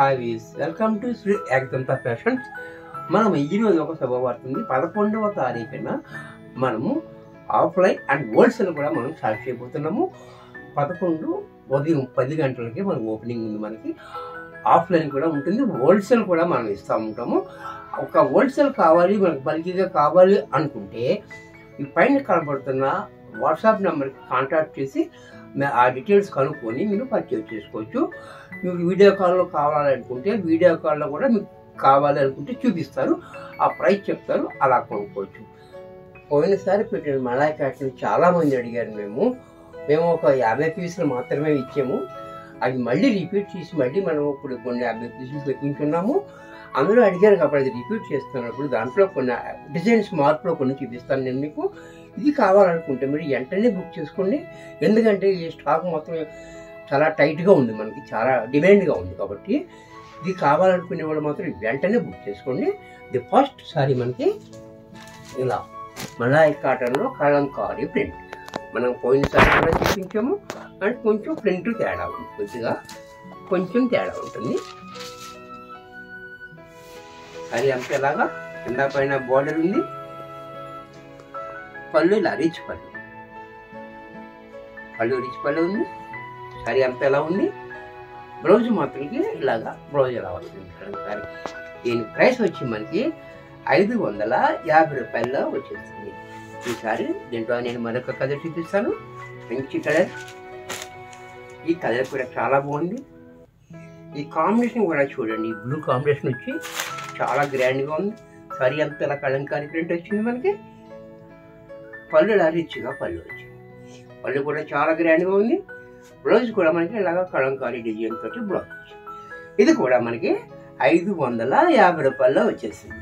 హావీస్. Welcome to Shri Ekadanta fashions మనం ఈ రోజు ఒక శుభవార్త పదకొండవ తారీఖున మనము ఆఫ్లైన్ అండ్ హోల్సేల్ కూడా మనం స్టార్ట్ చేయబోతున్నాము. పదకొండు ఉదయం పది గంటలకి మనకు ఓపెనింగ్ ఉంది మనకి. ఆఫ్లైన్ కూడా ఉంటుంది హోల్సేల్ కూడా మనం ఇస్తూ ఉంటాము. ఒక హోల్సేల్ కావాలి మనకు బల్కీగా కావాలి అనుకుంటే ఈ పైన కనబడుతున్న వాట్సాప్ నెంబర్కి కాంటాక్ట్ చేసి ఆ డీటెయిల్స్ కనుక్కొని మీరు పర్చేజ్ చేసుకోవచ్చు. మీకు వీడియో కాల్లో కావాలనుకుంటే వీడియో కాల్లో కూడా మీకు కావాలి అనుకుంటే చూపిస్తారు. ఆ ప్రైస్ చెప్తారు అలా కొనుక్కోవచ్చు. పోయినసారి పెట్టిన మలాయ్ క్యాట్ని చాలా మంది అడిగారు మేము. మేము ఒక యాభై పీసులు మాత్రమే ఇచ్చాము. అది మళ్ళీ రిపీట్ చేసి మళ్ళీ మనం ఇప్పుడు కొన్ని యాభై పీసులు తెప్పించున్నాము అందరూ అడిగారు కాబట్టి అది రిపీట్ చేస్తున్నప్పుడు దాంట్లో కొన్ని డిజైన్స్ మార్పులో కొన్ని చూపిస్తాను నేను మీకు. ఇది కావాలనుకుంటే మీరు వెంటనే బుక్ చేసుకోండి. ఎందుకంటే ఈ స్టాక్ మొత్తం చాలా టైట్గా ఉంది మనకి చాలా డిమాండ్గా ఉంది కాబట్టి ఇది కావాలనుకునే వాళ్ళు మాత్రం వెంటనే బుక్ చేసుకోండి. ది ఫస్ట్ సారీ మనకి ఇలా మలాయ్ కాటన్లో కలంకారీ ప్రింట్. మనం పోయినసారి కూడా చూపించాము. అండ్ కొంచెం ప్రింట్ తేడా ఉంది కొద్దిగా కొంచెం తేడా ఉంటుంది. అది అంత ఎలాగా కింద పైన బోర్డర్ ఉంది. పళ్ళు ఇలా రిచ్ పళ్ళు. పళ్ళు రిచ్ పళ్ళు ఉంది. సరి అంత ఎలా ఉంది? బ్లౌజ్ మాత్రమే ఇలాగా బ్లౌజ్ ఎలా వస్తుంది? కలంకారీ దీని ప్రైస్ వచ్చి మనకి ఐదు వందల యాభై రూపాయల్లో వచ్చేస్తుంది. ఈసారి దీంట్లో నేను మరొక కలర్ చూపిస్తాను. మంచి కలర్ ఈ కలర్ కూడా చాలా బాగుంది. ఈ కాంబినేషన్ కూడా చూడండి. బ్లూ కాంబినేషన్ వచ్చి చాలా గ్రాండ్గా ఉంది. సరి అంత ఇలా కళంకారీ ప్రింట్ వచ్చింది మనకి. పళ్ళు ఇలా రిచ్గా పళ్ళు వచ్చాయి. పళ్ళు కూడా చాలా గ్రాండ్గా ఉంది. బ్లౌజ్ కూడా మనకి ఇలాగ కళంకారీ డిజైన్ తోటి బ్లౌజ్ ఇది కూడా మనకి ఐదు వందల యాభై రూపాయల్లో వచ్చేసింది.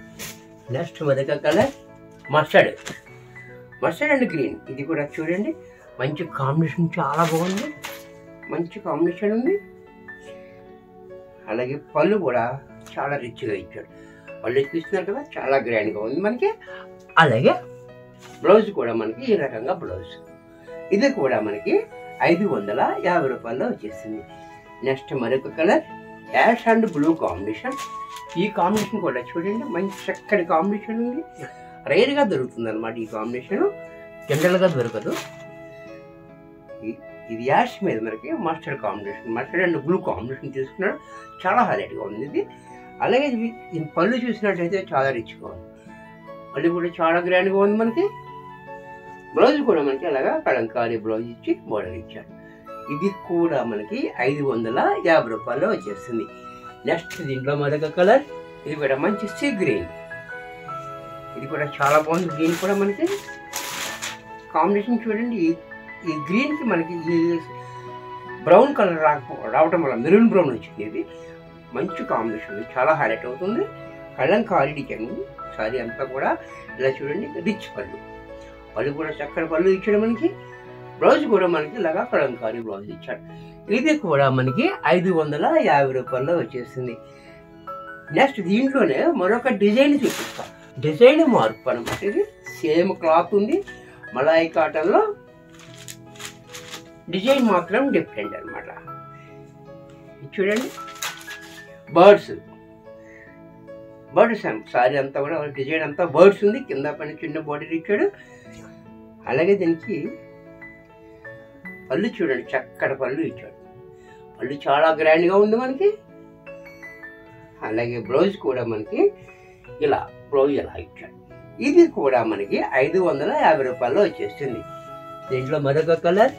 నెక్స్ట్ మొదట colour mustard. Mustard and green. ఇది కూడా చూడండి. మంచి కాంబినేషన్ చాలా బాగుంది. మంచి కాంబినేషన్ ఉంది. అలాగే పళ్ళు కూడా చాలా రిచ్గా ఇచ్చాడు పళ్ళు చూస్తున్నారు కదా చాలా గ్రాండ్గా ఉంది మనకి. అలాగే బ్లౌజ్ కూడా మనకి ఈ రకంగా బ్లౌజ్. ఇది కూడా మనకి ఐదు వందల యాభై రూపాయల్లో వచ్చేసింది. నెక్స్ట్ మరొక colour ash and blue combination. ఈ కాంబినేషన్ కూడా చూడండి మంచి చక్కటి కాంబినేషన్ ఉంది. రేర్గా దొరుకుతుంది అనమాట ఈ కాంబినేషన్. జనరల్గా దొరకదు. ఇది యాష్ మీద మనకి mustard combination mustard and blue combination తీసుకున్నాడు చాలా హైలైట్గా ఉంది ఇది. అలాగే ఇది పళ్ళు చూసినట్టయితే చాలా రిచ్గా ఉంది. మళ్ళీ కూడా చాలా గ్రాండ్గా ఉంది మనకి. బ్లౌజ్ కూడా మనకి అలాగా కళంకారీ బ్లౌజ్ ఇచ్చి బోర్డర్ ఇచ్చాడు ఇది కూడా మనకి ఐదు వందల యాభై రూపాయల్లో వచ్చేస్తుంది. నెక్స్ట్ దీంట్లో మరొక కలర్ ఇది కూడా మంచి సీ గ్రీన్ ఇది కూడా చాలా బాగుంది గ్రీన్ కూడా మనకి. కాంబినేషన్ చూడండి ఈ- ఈ మనకి ఈ బ్రౌన్ కలర్ రాకపో రావటం వల్ల మెరూన్ బ్రౌన్ వచ్చింది ఇది. మంచి కాంబినేషన్ చాలా హైలైట్ అవుతుంది. కలంకారీ డిజైన్ సారీ అంతా కూడా ఇలా చూడండి రిచ్ పళ్ళు. పళ్ళు కూడా చక్కటి పళ్ళు ఇచ్చాడు మనకి. బ్లౌజ్ కూడా మనకి ఇలాగా కలంకారీ బ్లౌజ్ ఇచ్చాడు. ఇది కూడా మనకి ఐదు వందల యాభై రూపాయల్లో వచ్చేసింది. నెక్స్ట్ దీంట్లోనే మరొక డిజైన్ చూపిస్తాం. డిజైన్ మార్పు అనమాట ఇది. సేమ్ క్లాత్ ఉంది. మలాయి కాటన్లో డిజైన్ మాత్రం డిఫరెంట్ అనమాట చూడండి. బర్డ్స్. బర్డ్స్ సారీ అంతా కూడా డిజైన్ అంతా బర్డ్స్ ఉంది. కింద పైన చిన్న బాడీ ఇచ్చాడు. అలాగే దీనికి పళ్ళు చూడండి. చక్కటి పళ్ళు ఇచ్చాడు. పళ్ళు చాలా గ్రాండ్గా ఉంది మనకి. అలాగే బ్లౌజ్ కూడా మనకి ఇలా బ్లౌజ్ ఇలా ఇచ్చాడు. ఇది కూడా మనకి ఐదు వందల యాభై రూపాయల్లో వచ్చేస్తుంది దీంట్లో మరొక కలర్.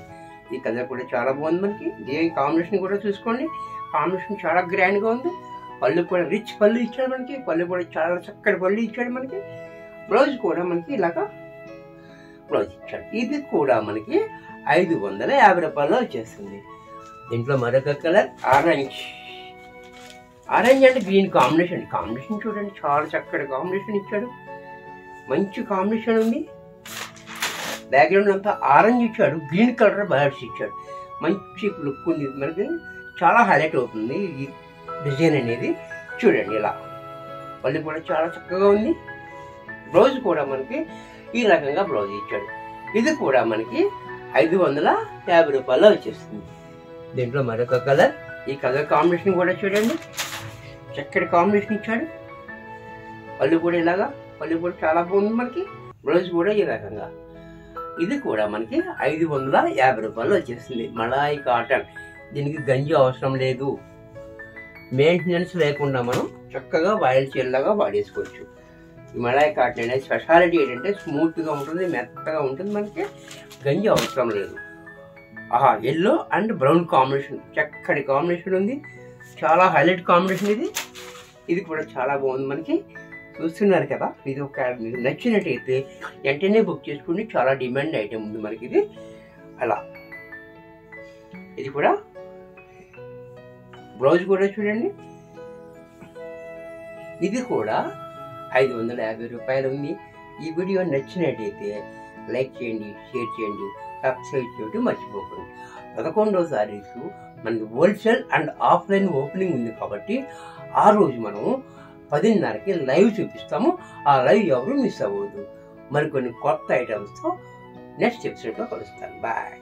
ఈ కలర్ కూడా చాలా బాగుంది మనకి. దీని కాంబినేషన్ కూడా చూసుకోండి. కాంబినేషన్ చాలా గ్రాండ్గా ఉంది. పళ్ళు కూడా రిచ్ పళ్ళు ఇచ్చాడు మనకి పళ్ళు కూడా చాలా చక్కటి పళ్ళు ఇచ్చాడు మనకి. బ్లౌజ్ కూడా మనకి ఇలాగా బ్లౌజ్ ఇచ్చాడు. ఇది కూడా మనకి ఐదు వందల యాభై రూపాయల్లో వచ్చేస్తుంది దీంట్లో మరొక కలర్ ఆరెంజ్. ఆరెంజ్ అంటే గ్రీన్ కాంబినేషన్ కాంబినేషన్ చూడండి చాలా చక్కటి కాంబినేషన్ ఇచ్చాడు. మంచి కాంబినేషన్ ఉంది. బ్యాక్గ్రౌండ్ అంతా ఆరెంజ్ ఇచ్చాడు. గ్రీన్ కలర్ బర్డ్స్ ఇచ్చాడు. మంచి లుక్ ఉంది మనకి. చాలా హైలైట్ అవుతుంది. డిజైన్ అనేది చూడండి ఇలా. మళ్ళీ కూడా చాలా చక్కగా ఉంది. బ్లౌజ్ కూడా మనకి ఈ రకంగా బ్లౌజ్ ఇచ్చాడు. ఇది కూడా మనకి ఐదు వందల యాభై రూపాయలు వచ్చేస్తుంది. దీంట్లో మరొక కలర్ ఈ కలర్ కాంబినేషన్ కూడా చూడండి. చక్కటి కాంబినేషన్ ఇచ్చాడు. పళ్ళు కూడా ఇలాగా పళ్ళు కూడా చాలా బాగుంది మనకి. బ్లౌజ్ కూడా ఈ రకంగా. ఇది కూడా మనకి ఐదు వందల యాభై రూపాయలు వచ్చేస్తుంది. మలాయి కాటన్. దీనికి గంజి అవసరం లేదు. మెయింటెనెన్స్ లేకుండా మనం చక్కగా బాయిల్ చీరలాగా వాడేసుకోవచ్చు. ఈ మలాయి కాటన్ అనేది స్పెషాలిటీ ఏంటంటే స్మూత్గా ఉంటుంది మెత్తగా ఉంటుంది మనకి గంజి అవసరం లేదు. ఆహా ఎల్లో అండ్ బ్రౌన్ కాంబినేషన్ చక్కటి కాంబినేషన్ ఉంది. చాలా హైలైట్ కాంబినేషన్ ఇది. ఇది కూడా చాలా బాగుంది మనకి. చూస్తున్నారు కదా ఇది ఒక మీకు నచ్చినట్టయితే వెంటనే బుక్ చేసుకోండి. చాలా డిమాండ్ ఐటమ్ ఉంది మనకి ఇది. అలా. ఇది కూడా బ్లౌజ్ కూడా చూడండి. ఇది కూడా ఐదు వందల యాభై రూపాయలు ఉంది. ఈ వీడియో నచ్చినట్టయితే లైక్ చేయండి షేర్ చేయండి సబ్స్క్రైబ్ చేయడం మర్చిపోకండి. పదకొండవ తారీఖు మనకి హోల్సేల్ అండ్ ఆఫ్లైన్ ఓపెనింగ్ ఉంది కాబట్టి ఆ రోజు మనం పదిన్నరకి లైవ్ చూపిస్తాము. ఆ లైవ్ ఎవరు మిస్ అవ్వదు మరికొన్ని కొత్త ఐటమ్స్తో నెక్స్ట్ ఎపిసోడ్లో కలుస్తాను. బాయ్